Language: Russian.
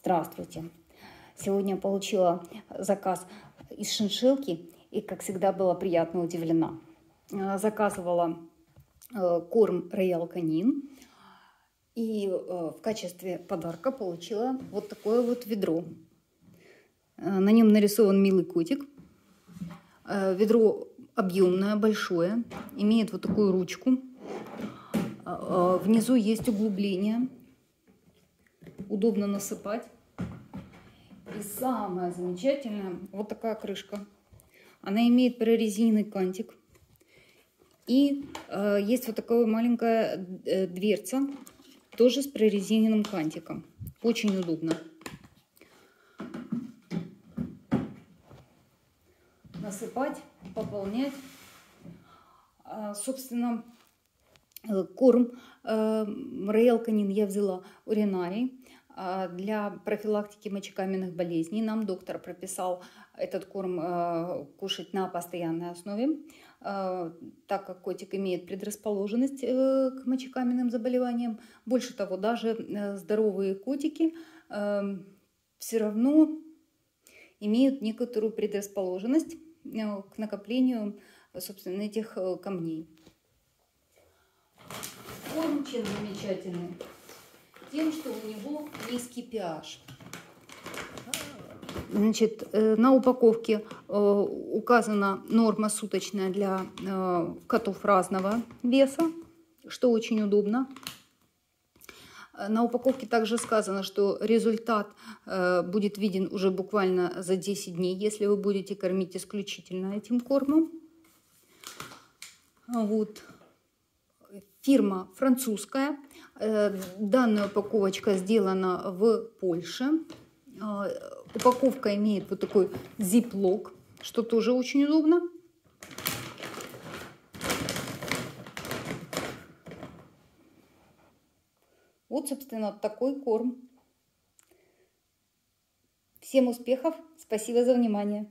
Здравствуйте! Сегодня получила заказ из шиншилки и, как всегда, была приятно удивлена. Э, заказывала э, корм Royal Canin и э, в качестве подарка получила вот такое вот ведро. На нем нарисован милый котик. Ведро объемное, большое, имеет вот такую ручку. Внизу есть углубление удобно насыпать. И самое замечательное, вот такая крышка. Она имеет прорезиненный кантик. И э, есть вот такая маленькая э, дверца, тоже с прорезиненным кантиком. Очень удобно. Насыпать, пополнять. А, собственно, э, корм э, Роял Канин я взяла уринарий. А, для профилактики мочекаменных болезней нам доктор прописал этот корм а, кушать на постоянной основе, а, так как котик имеет предрасположенность э, к мочекаменным заболеваниям. Больше того, даже э, здоровые котики все равно имеют некоторую предрасположенность э, к накоплению, собственно, этих камней. Корм чем замечательный? Тем, что у него низкий pH. Значит, э, на упаковке э, указана норма суточная для э, котов разного веса, что очень удобно. На упаковке также сказано, что результат будет виден уже буквально за 10 дней, если вы будете кормить исключительно этим кормом. Вот. Фирма французская. Э, данная упаковочка сделана в Польше. Э, упаковка имеет вот такой зиплок, что тоже очень удобно. Вот, собственно, такой корм. Всем успехов. Спасибо за внимание.